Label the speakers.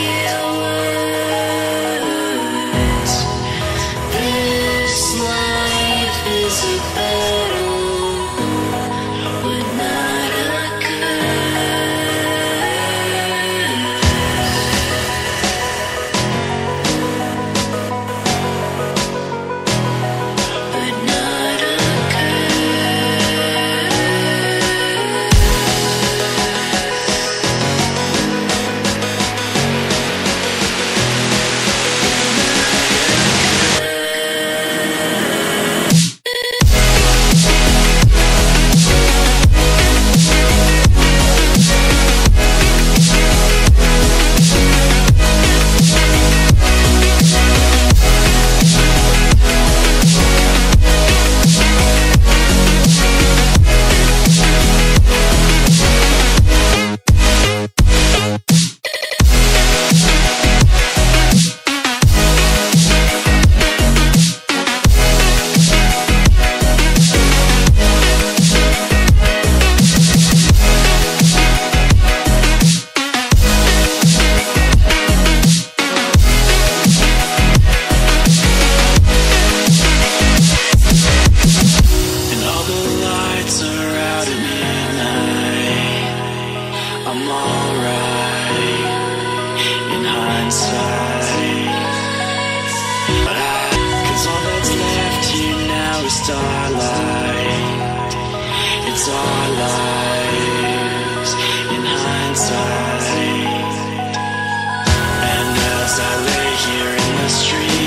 Speaker 1: feel our lives in hindsight. And as I lay here in the street.